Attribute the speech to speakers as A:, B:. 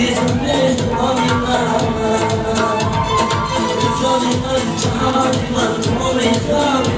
A: Oh, my God.